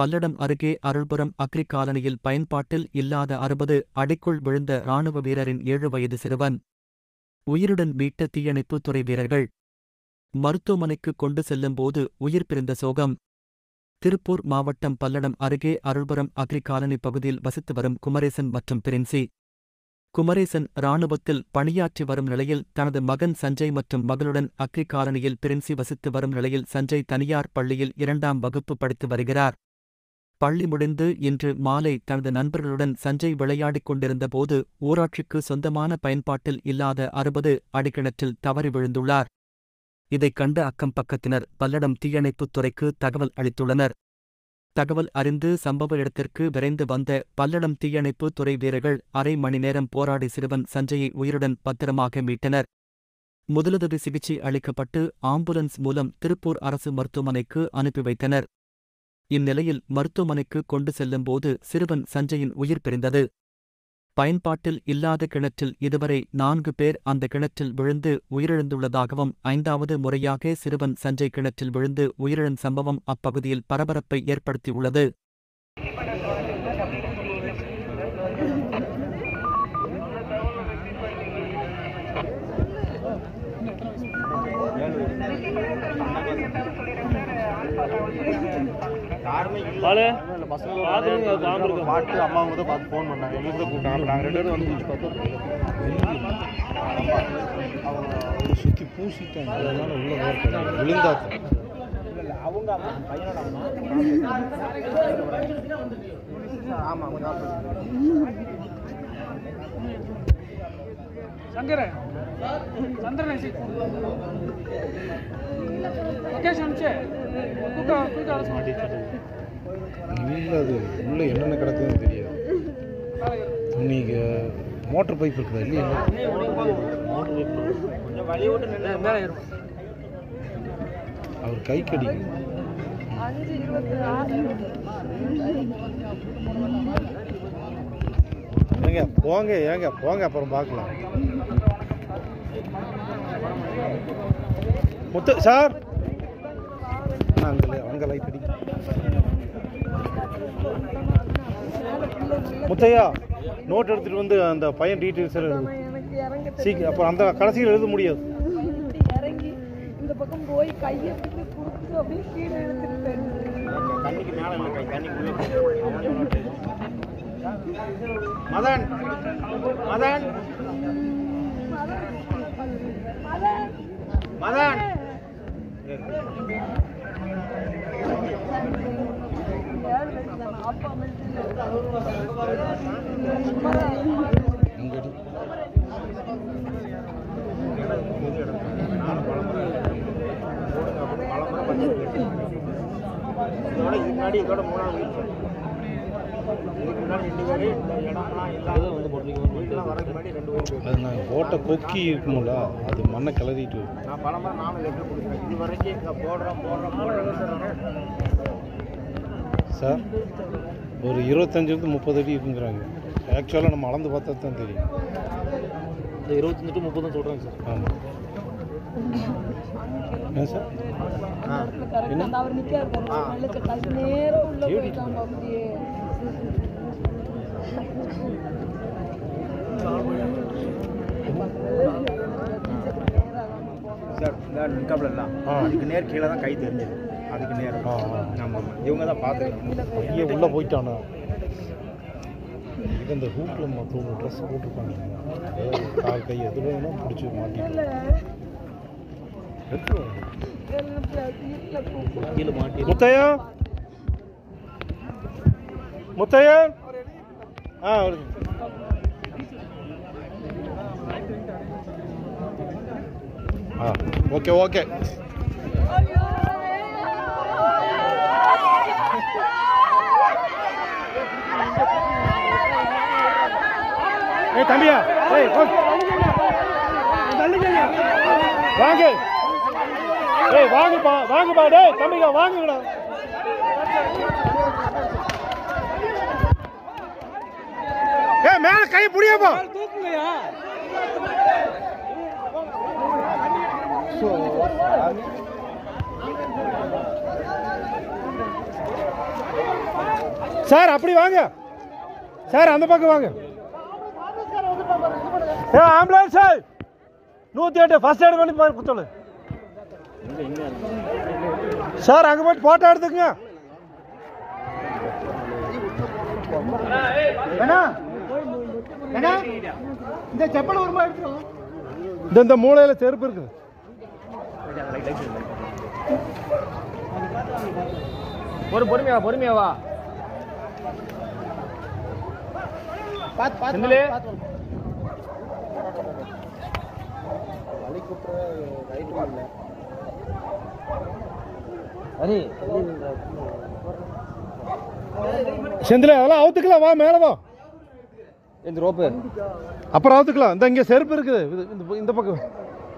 பல்லடம் அருகே அருள்புரம் அக்ரி காலனியில் பயன்பாட்டில் இல்லாத அறுபது அடிக்குள் விழுந்த ராணுவ வீரரின் ஏழு வயது சிறுவன். உயிருடன் மீட்ட தீயணைப்புத் துறை வீரர்கள். மருத்துவமனைக்கு கொண்டு செல்லும்போது உயிர் பிரிந்த சோகம். திருப்பூர் மாவட்டம் பல்லடம் அருகே அருள்புரம் அக்ரி காலனி பகுதியில் வசித்து வரும் குமரேசன் மற்றும் பிரின்சி. குமரேசன் இராணுவத்தில் பணியாற்றி வரும் நிலையில் தனது மகன் சஞ்சய் மற்றும் மகளுடன் அக்ரி காலனியில் பிரின்சி வசித்து வரும் நிலையில் சஞ்சய் தனியார் பள்ளியில் இரண்டாம் வகுப்பு படித்து வருகிறார். பள்ளி முடிந்து இன்று மாலை தனது நண்பர்களுடன் சஞ்சய் விளையாடிக் கொண்டிருந்தபோது ஊராட்சிக்கு சொந்தமான பயன்பாட்டில் இல்லாத அறுபது அடிக்கிணற்றில் தவறி விழுந்துள்ளார். இதைக் கண்ட அக்கம் பக்கத்தினர் பல்லடம் தீயணைப்புத் துறைக்கு தகவல் அளித்துள்ளனர். தகவல் அறிந்து சம்பவ இடத்திற்கு விரைந்து வந்த பல்லடம் தீயணைப்பு துறை வீரர்கள் அரை மணி நேரம் போராடி சிறுவன் சஞ்சயை உயிருடன் பத்திரமாக மீட்டனர். முதலுதவி சிகிச்சை அளிக்கப்பட்டு ஆம்புலன்ஸ் மூலம் திருப்பூர் அரசு மருத்துவமனைக்கு அனுப்பி வைத்தனர். இந்நிலையில் மருத்துவமனைக்கு கொண்டு செல்லும்போது சிறுவன் சஞ்சயின் உயிர் பிரிந்தது. பயன்பாட்டில் இல்லாத கிணற்றில் இதுவரை நான்கு பேர் அந்த கிணற்றில் விழுந்து உயிரிழந்துள்ளதாகவும் ஐந்தாவது முறையாக சிறுவன் சஞ்சய் கிணற்றில் விழுந்து உயிரிழந்த சம்பவம் அப்பகுதியில் பரபரப்பை ஏற்படுத்தியுள்ளது. பாட்டு அம்மாவுக்கு தான் பார்த்து ஃபோன் பண்ணாங்க. எங்களுக்கு தான் கூப்பிட்டாங்க? நாங்கள் ரெண்டு பேரும் வந்து பார்த்தோம். அவங்க சுற்றி பூசிட்டாங்க. அதனால உள்ள போகிறேன் விழுந்தாத்து அவங்க அம்மா பையனோட அம்மா ஆமாம் சங்கர சந்திரன் லொகேஷன் அனுப்பிச்சு. கூட்ட கூட்ட அரசு இல்லை அது உள்ளே என்னென்ன கிடக்குதுன்னு தெரியாது. நீங்கள் மோட்டர் பைப் இருக்குதா இல்லையா? அவர் கை கடிக்கும் ஏங்க போங்க ஏங்க போங்க அப்புறம் பார்க்கலாம். முத்து சார். அங்கே அங்கே லைட் அடி முத்தையா நோட் எடுத்துட்டு வந்து அந்த பையன் டீட்டெயில்ஸ் எழுது. எனக்கு இறங்க சீக்கிரம் அப்போ அந்த கடைசியில் எழுத முடியாது. இப்படி இறங்கி இந்த பக்கம் போய் கையை பிடிச்சி கொடுத்து அப்படியே கீழே தண்ணிக்குள்ளே மதன். மதன். மதன் அப்பா அங்கே அடி இதோட இதுக்கு முன்னாடி இதோட மூணாவது வீடு சார். இதுக்கு முன்னாடி ரெண்டு பேர் இந்த இடம்லாம் இல்லாத வந்து வீட்டுலாம் வரதுக்கு முன்னாடி ரெண்டு பேர் போயிட்டாங்க. அது நாங்கள் போட்ட கொக்கி இருக்கும்ல அது மண்ணை கிளறிட்டு நான் பல நானும் லெட்டர் கொடுக்குறேன் இது வரைக்கும் இங்கே போடுறோம் போடுறோம் போடுறோம் சார் ஒரு இருபத்தஞ்சிலிருந்து முப்பது அடி இருக்குங்கிறாங்க. ஆக்சுவலாக நம்ம அளந்து பார்த்தா தான் தெரியும். இந்த இருபத்தஞ்சு டு முப்பது தான் சொல்கிறாங்க சார்? ஆமாம் என்ன? சார் அவர் நேரம் உள்ள போயிட்டாங்க அப்படியே சார் இந்த ஆ. அதுக்கு நேர் கீழே தான் கை தெரிஞ்சது. அதுக்கு நேர் ஆ, ஆ. ஆமாம் ஆமாம் இவங்க தான் பார்த்துருக்காங்க ஐயா உள்ளே போயிட்டானா? இது இந்த ஹூக்கில் மற்ற ட்ரெஸ் போட்டிருப்பாங்க. கால் கை எது வேணும் பிடிச்சி மாட்டி. முத்தையா? முத்தையா? ஆ வருது. ஆ ஓகே ஓகே. ஏய் தம்பியா? ஏய். வாங்க. ஏய் வாங்கப்பா வாங்கப்பா டேய் தம்பிங்க வாங்குங்கடா. ஏய் மேல கை புடியப்பா சார் அப்படி வாங்க. சார் அந்த பக்கம் வாங்க. ஏ ஆம்புலன்ஸ் சார். நூற்றி எட்டு ஃபர்ஸ்ட் எய்ட் பண்ணி பாரு சொல்லு சார் அங்கே போய் ஃபோட்டோ எடுத்துக்கங்க. இந்த செப்பல் ஒரு மாதிரி இந்த இந்த மூலையில் செருப்பு இருக்குது. ஒரு பொறுமையா பொறுமையாவா பாத்து பாத்து செந்திலே. செந்தில் அதெல்லாம் அவுத்துக்கலாம் வா மேலே வா. இந்த ரோப்பு அப்புறம் அவுத்துக்கலாம். இந்த இங்கே செருப்பு இருக்குது. இது- இந்த இந்த பக்கம்.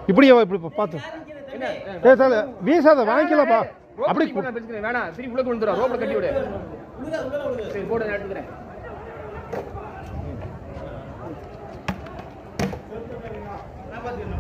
இப்படியே வா இப்படி பார்த்து. ஏ சார் வீசாத வாங்கிக்கலாம்ப்பா. அப்படி வேணாம். திருப்பி உள்ள கொண்டு ரோப்ல கட்டி விடு. சரி போடு நான் எடுத்துக்கிறேன். ஆ